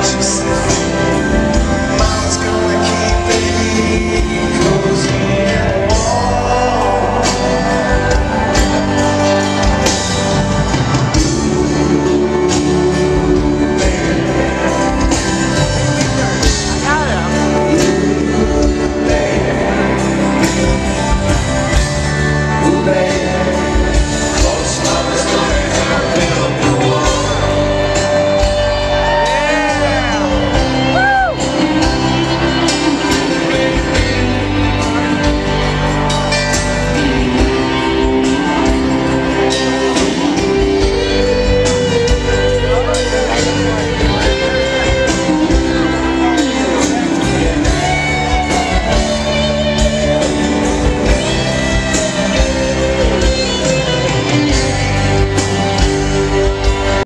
She said.